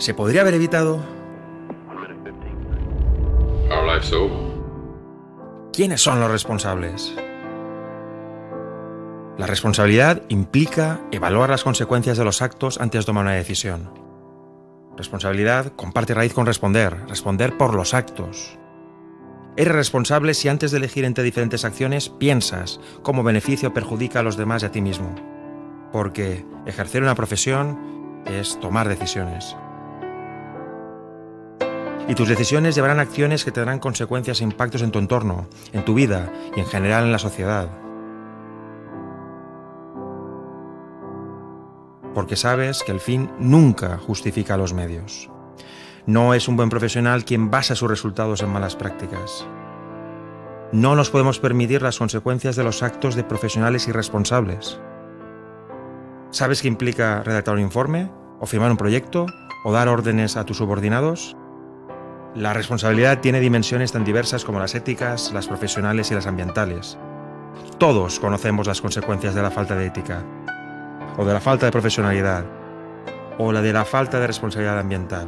¿Se podría haber evitado? ¿Quiénes son los responsables? La responsabilidad implica evaluar las consecuencias de los actos antes de tomar una decisión. Responsabilidad comparte raíz con responder, responder por los actos. Eres responsable si antes de elegir entre diferentes acciones piensas cómo beneficio perjudica a los demás y a ti mismo. Porque ejercer una profesión es tomar decisiones. Y tus decisiones llevarán a acciones que tendrán consecuencias e impactos en tu entorno, en tu vida y en general en la sociedad. Porque sabes que el fin nunca justifica los medios. No es un buen profesional quien basa sus resultados en malas prácticas. No nos podemos permitir las consecuencias de los actos de profesionales irresponsables. ¿Sabes qué implica redactar un informe? ¿O firmar un proyecto? ¿O dar órdenes a tus subordinados? La responsabilidad tiene dimensiones tan diversas como las éticas, las profesionales y las ambientales. Todos conocemos las consecuencias de la falta de ética, o de la falta de profesionalidad, o la de la falta de responsabilidad ambiental.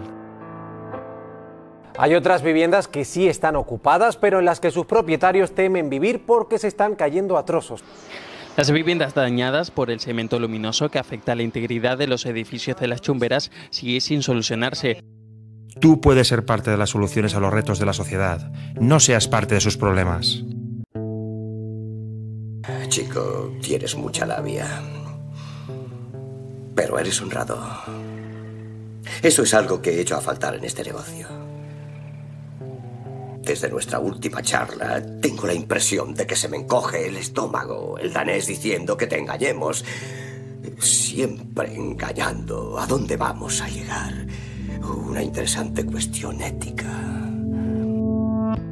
Hay otras viviendas que sí están ocupadas, pero en las que sus propietarios temen vivir porque se están cayendo a trozos. Las viviendas dañadas por el cemento luminoso que afecta a la integridad de los edificios de las chumberas sigue sin solucionarse. Tú puedes ser parte de las soluciones a los retos de la sociedad. No seas parte de sus problemas. Chico, tienes mucha labia. Pero eres honrado. Eso es algo que he hecho a faltar en este negocio. Desde nuestra última charla, tengo la impresión de que se me encoge el estómago, el danés diciendo que te engañemos. Siempre engañando. ¿A dónde vamos a llegar? Una interesante cuestión ética.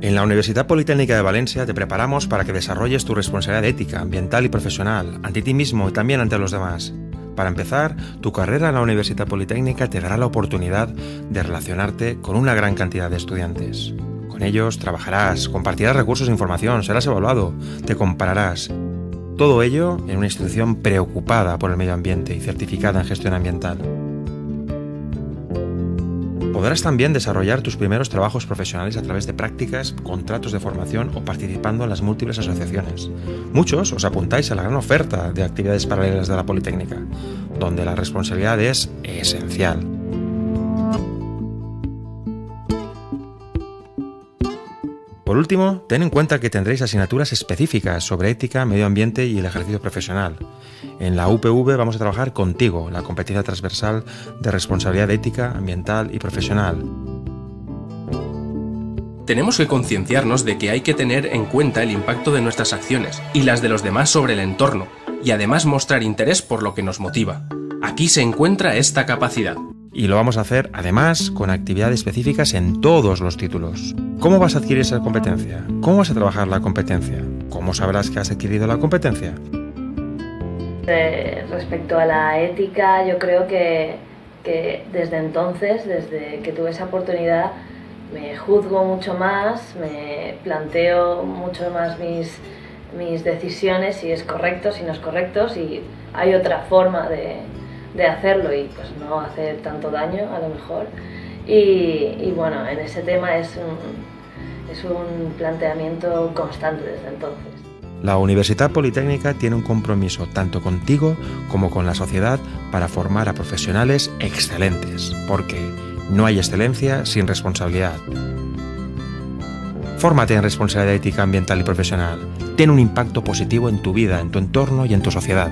En la Universidad Politécnica de Valencia te preparamos para que desarrolles tu responsabilidad ética, ambiental y profesional, ante ti mismo y también ante los demás. Para empezar, tu carrera en la Universidad Politécnica te dará la oportunidad de relacionarte con una gran cantidad de estudiantes. Con ellos trabajarás, compartirás recursos e información, serás evaluado, te compararás. Todo ello en una institución preocupada por el medio ambiente y certificada en gestión ambiental. Podrás también desarrollar tus primeros trabajos profesionales a través de prácticas, contratos de formación o participando en las múltiples asociaciones. Muchos os apuntáis a la gran oferta de actividades paralelas de la Politécnica, donde la responsabilidad es esencial. Por último, ten en cuenta que tendréis asignaturas específicas sobre ética, medio ambiente y el ejercicio profesional. En la UPV vamos a trabajar contigo la competencia transversal de responsabilidad ética, ambiental y profesional. Tenemos que concienciarnos de que hay que tener en cuenta el impacto de nuestras acciones y las de los demás sobre el entorno, y además mostrar interés por lo que nos motiva. Aquí se encuentra esta capacidad. Y lo vamos a hacer además con actividades específicas en todos los títulos. ¿Cómo vas a adquirir esa competencia? ¿Cómo vas a trabajar la competencia? ¿Cómo sabrás que has adquirido la competencia? respecto a la ética, yo creo que, que desde entonces, desde que tuve esa oportunidad, me juzgo mucho más, me planteo mucho más mis, mis decisiones, si es correcto, si no es correcto, si hay otra forma de, de hacerlo y pues no hacer tanto daño a lo mejor. Y, bueno, en ese tema es un, es un planteamiento constante desde entonces. La Universidad Politécnica tiene un compromiso tanto contigo como con la sociedad para formar a profesionales excelentes, porque no hay excelencia sin responsabilidad. Fórmate en responsabilidad ética ambiental y profesional. Ten un impacto positivo en tu vida, en tu entorno y en tu sociedad.